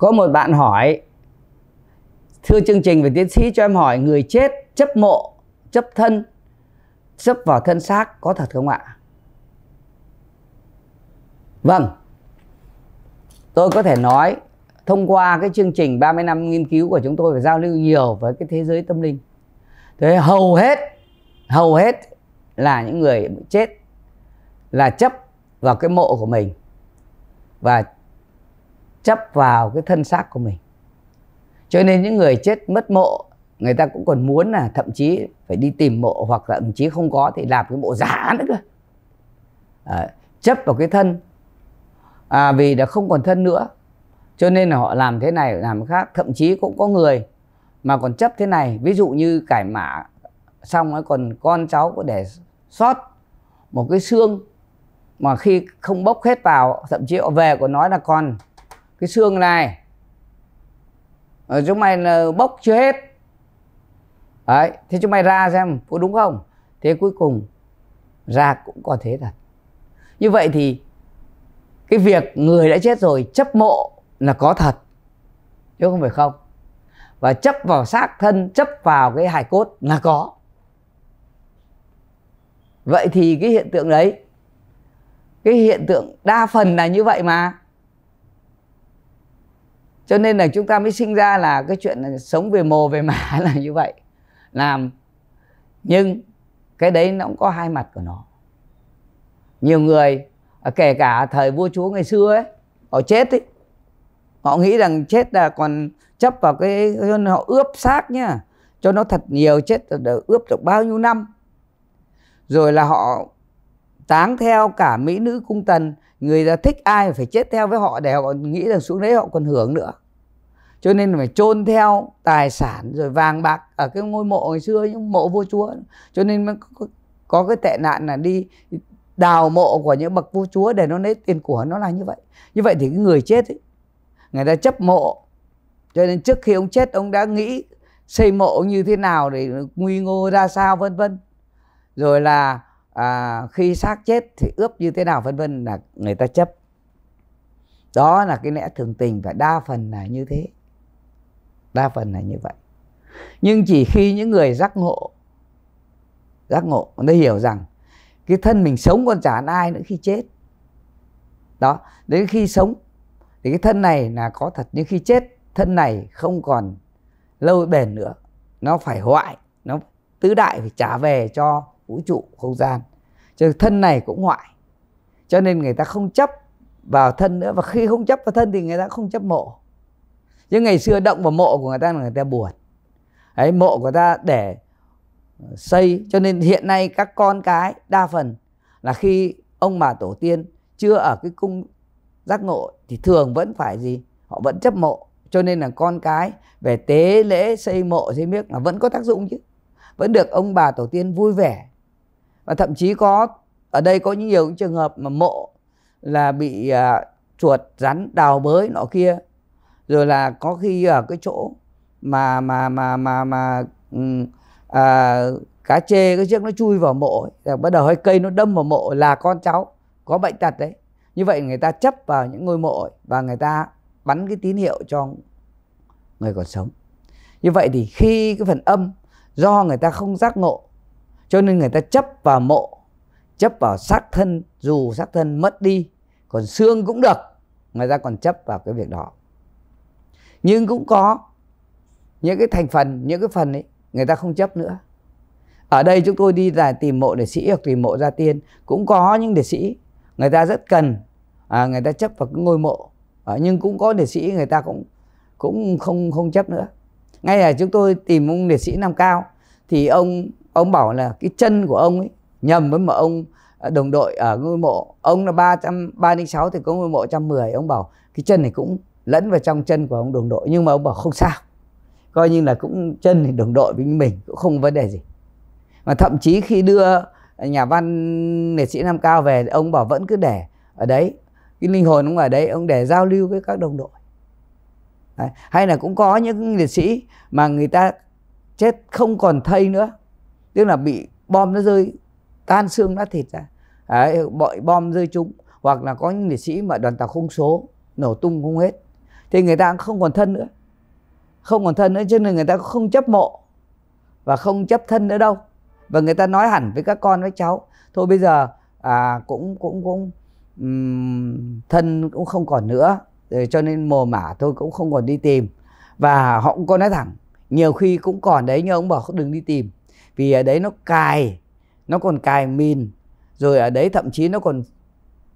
có một bạn hỏi, thưa chương trình về tiến sĩ cho em hỏi, người chết chấp mộ, chấp thân, chấp vào thân xác có thật không ạ? Vâng. Tôi có thể nói, thông qua cái chương trình 30 năm nghiên cứu của chúng tôi và giao lưu nhiều với cái thế giới tâm linh, thế hầu hết hầu hết là những người chết là chấp vào cái mộ của mình và chấp vào cái thân xác của mình. Cho nên những người chết mất mộ người ta cũng còn muốn là thậm chí phải đi tìm mộ hoặc là thậm chí không có thì làm cái mộ giả nữa cơ. À, chấp vào cái thân. À, vì đã không còn thân nữa cho nên là họ làm thế này làm khác. Thậm chí cũng có người mà còn chấp thế này. Ví dụ như cải mã xong ấy còn con cháu có để sót một cái xương mà khi không bốc hết vào thậm chí họ về còn nói là còn cái xương này. Ở chúng mày là bốc chưa hết. Đấy, thế chúng mày ra xem, có đúng không? Thế cuối cùng, ra cũng có thế thật. Như vậy thì, cái việc người đã chết rồi, chấp mộ là có thật. Chứ không phải không. Và chấp vào xác thân, chấp vào cái hài cốt là có. Vậy thì cái hiện tượng đấy, cái hiện tượng đa phần là như vậy mà cho nên là chúng ta mới sinh ra là cái chuyện là sống về mồ, về mả là như vậy. Làm. Nhưng cái đấy nó cũng có hai mặt của nó. Nhiều người à, kể cả thời vua chúa ngày xưa ấy, họ chết ấy. Họ nghĩ rằng chết là còn chấp vào cái họ ướp xác nhá. Cho nó thật nhiều, chết được ướp được bao nhiêu năm. Rồi là họ táng theo cả mỹ nữ cung tần. Người ta thích ai phải chết theo với họ để họ nghĩ rằng xuống đấy họ còn hưởng nữa cho nên phải chôn theo tài sản rồi vàng bạc ở cái ngôi mộ ngày xưa những mộ vua chúa. Cho nên mới có, có cái tệ nạn là đi đào mộ của những bậc vua chúa để nó lấy tiền của nó là như vậy. Như vậy thì cái người chết ấy, người ta chấp mộ. Cho nên trước khi ông chết ông đã nghĩ xây mộ như thế nào để nguy ngô ra sao vân vân. Rồi là à, khi xác chết thì ướp như thế nào vân vân là người ta chấp. Đó là cái lẽ thường tình và đa phần là như thế đa phần là như vậy. Nhưng chỉ khi những người giác ngộ giác ngộ nó hiểu rằng cái thân mình sống còn chả ai nữa khi chết. Đó, đến khi sống thì cái thân này là có thật, nhưng khi chết, thân này không còn lâu bền nữa. Nó phải hoại, nó tứ đại phải trả về cho vũ trụ không gian. Cho thân này cũng hoại. Cho nên người ta không chấp vào thân nữa, và khi không chấp vào thân thì người ta không chấp mộ nhưng ngày xưa động vào mộ của người ta là người ta buồn. Ấy mộ của ta để ờ, xây cho nên hiện nay các con cái đa phần là khi ông bà tổ tiên chưa ở cái cung giác ngộ thì thường vẫn phải gì? Họ vẫn chấp mộ. Cho nên là con cái về tế lễ xây mộ xây miếc là vẫn có tác dụng chứ. Vẫn được ông bà tổ tiên vui vẻ. Và thậm chí có ở đây có nhiều những trường hợp mà mộ là bị uh, chuột rắn đào bới nọ kia rồi là có khi ở cái chỗ mà mà mà mà mà um, à, cá chê cái chiếc nó chui vào mộ ấy, bắt đầu hơi cây nó đâm vào mộ là con cháu có bệnh tật đấy. Như vậy người ta chấp vào những ngôi mộ ấy, và người ta bắn cái tín hiệu cho người còn sống. Như vậy thì khi cái phần âm do người ta không giác ngộ cho nên người ta chấp vào mộ chấp vào xác thân dù xác thân mất đi còn xương cũng được người ta còn chấp vào cái việc đó nhưng cũng có những cái thành phần những cái phần ấy người ta không chấp nữa. Ở đây chúng tôi đi là tìm mộ đệ sĩ hoặc tìm mộ gia tiên. Cũng có những đệ sĩ người ta rất cần à, người ta chấp vào cái ngôi mộ. À, nhưng cũng có đệ sĩ người ta cũng cũng không không chấp nữa. Ngay là chúng tôi tìm ông liệt sĩ nam cao thì ông ông bảo là cái chân của ông ấy nhầm với mà ông à, đồng đội ở ngôi mộ. Ông là ba trăm ba sáu thì có ngôi mộ trăm mười. Ông bảo cái chân này cũng lẫn vào trong chân của ông đồng đội nhưng mà ông bảo không sao. Coi như là cũng chân thì đồng đội với mình cũng không vấn đề gì. Mà thậm chí khi đưa nhà văn liệt sĩ nam cao về ông bảo vẫn cứ để ở đấy. Cái linh hồn ông ở đấy ông để giao lưu với các đồng đội. Đấy. hay là cũng có những liệt sĩ mà người ta chết không còn thây nữa. Tức là bị bom nó rơi tan xương nát thịt ra. Đấy, bội bom rơi trúng. Hoặc là có những liệt sĩ mà đoàn tàu không số nổ tung không hết thì người ta không còn thân nữa. Không còn thân nữa cho nên người ta không chấp mộ và không chấp thân nữa đâu. Và người ta nói hẳn với các con với cháu thôi bây giờ à, cũng cũng cũng um, thân cũng không còn nữa rồi cho nên mồ mả tôi cũng không còn đi tìm. Và họ cũng có nói thẳng nhiều khi cũng còn đấy nhưng ông bảo đừng đi tìm vì ở đấy nó cài nó còn cài mìn rồi ở đấy thậm chí nó còn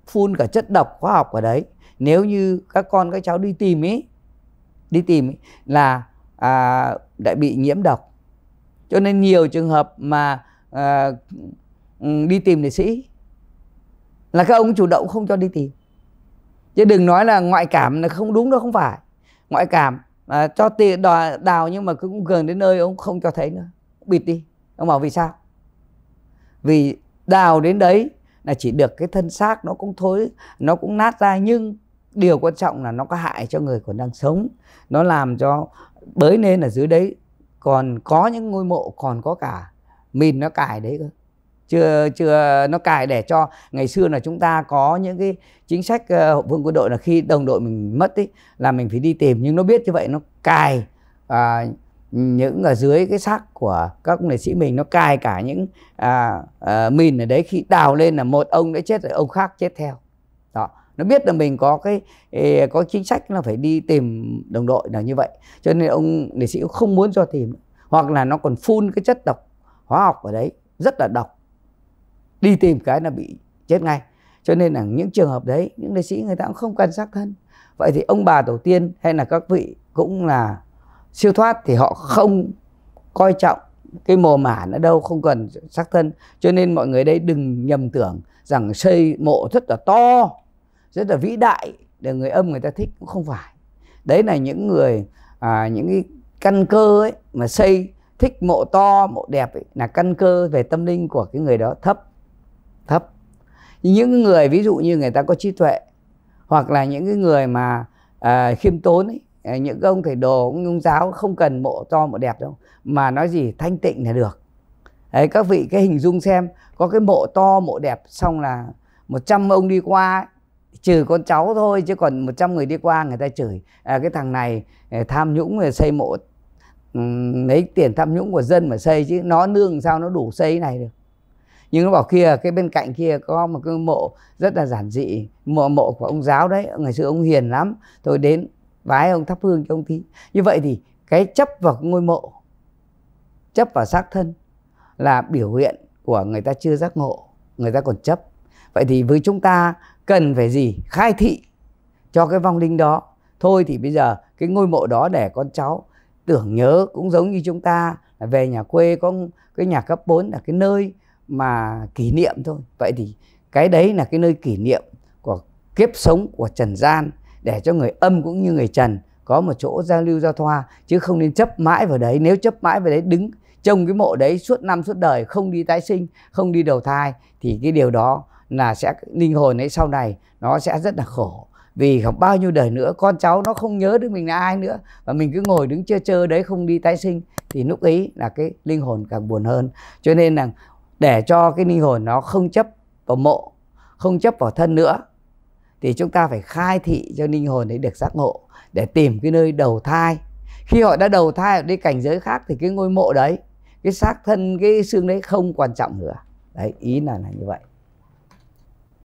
phun cả chất độc hóa học ở đấy nếu như các con các cháu đi tìm ý đi tìm ý, là à, đã bị nhiễm độc. Cho nên nhiều trường hợp mà à, ừ, đi tìm liệt sĩ là các ông chủ động không cho đi tìm. Chứ đừng nói là ngoại cảm là không đúng đâu không phải. Ngoại cảm à, cho tiền đào, đào nhưng mà cũng gần đến nơi ông không cho thấy nữa. Bịt đi ông bảo vì sao? Vì đào đến đấy là chỉ được cái thân xác nó cũng thối nó cũng nát ra nhưng điều quan trọng là nó có hại cho người còn đang sống. Nó làm cho bới nên ở dưới đấy còn có những ngôi mộ còn có cả mìn nó cài đấy cơ. Chưa chưa nó cài để cho ngày xưa là chúng ta có những cái chính sách ờ, hậu phương quân đội là khi đồng đội mình mất ấy là mình phải đi tìm nhưng nó biết như vậy nó cài à, những ở dưới cái xác của các liệt sĩ mình nó cài cả những à, à, mìn ở đấy khi đào lên là một ông đã chết rồi ông khác chết theo. Đó nó biết là mình có cái có chính sách là phải đi tìm đồng đội là như vậy. Cho nên ông nghệ sĩ không muốn cho tìm. Hoặc là nó còn phun cái chất độc hóa học ở đấy, rất là độc. Đi tìm cái là bị chết ngay. Cho nên là những trường hợp đấy, những nghệ sĩ người ta cũng không cần xác thân. Vậy thì ông bà tổ tiên hay là các vị cũng là siêu thoát thì họ không coi trọng cái mồ mả nữa đâu, không cần xác thân. Cho nên mọi người đây đừng nhầm tưởng rằng xây mộ rất là to rất là vĩ đại để người âm người ta thích cũng không phải. Đấy là những người à, những cái căn cơ ấy mà xây thích mộ to mộ đẹp ấy, là căn cơ về tâm linh của cái người đó thấp thấp. Những người ví dụ như người ta có trí tuệ hoặc là những cái người mà à, khiêm tốn ấy, à, những ông thầy đồ ông giáo không cần mộ to mộ đẹp đâu mà nói gì thanh tịnh là được. Đấy các vị cái hình dung xem có cái mộ to mộ đẹp xong là 100 ông đi qua trừ con cháu thôi chứ còn 100 người đi qua người ta chửi. À, cái thằng này à, tham nhũng người xây mộ lấy tiền tham nhũng của dân mà xây chứ nó nương sao nó đủ xây này được. Nhưng nó bảo kia cái bên cạnh kia có một cái mộ rất là giản dị mộ mộ của ông giáo đấy ngày xưa ông hiền lắm. Tôi đến vái ông thắp hương cho ông tí như vậy thì cái chấp vào ngôi mộ chấp vào xác thân là biểu hiện của người ta chưa giác ngộ người ta còn chấp. Vậy thì với chúng ta cần phải gì? Khai thị cho cái vong linh đó. Thôi thì bây giờ cái ngôi mộ đó để con cháu tưởng nhớ cũng giống như chúng ta, là về nhà quê có cái nhà cấp 4 là cái nơi mà kỷ niệm thôi. Vậy thì cái đấy là cái nơi kỷ niệm của kiếp sống của trần gian để cho người âm cũng như người trần có một chỗ giao lưu giao thoa, chứ không nên chấp mãi vào đấy. Nếu chấp mãi vào đấy, đứng trông cái mộ đấy suốt năm suốt đời, không đi tái sinh, không đi đầu thai, thì cái điều đó là sẽ linh hồn ấy sau này nó sẽ rất là khổ. Vì không bao nhiêu đời nữa, con cháu nó không nhớ được mình là ai nữa. Và mình cứ ngồi đứng chơi chơi đấy, không đi tái sinh, thì lúc ấy là cái linh hồn càng buồn hơn. Cho nên là để cho cái linh hồn nó không chấp vào mộ, không chấp vào thân nữa, thì chúng ta phải khai thị cho linh hồn ấy được giác ngộ, để tìm cái nơi đầu thai. Khi họ đã đầu thai ở đi cảnh giới khác thì cái ngôi mộ đấy, cái xác thân, cái xương đấy không quan trọng nữa. Đấy, ý là là như vậy.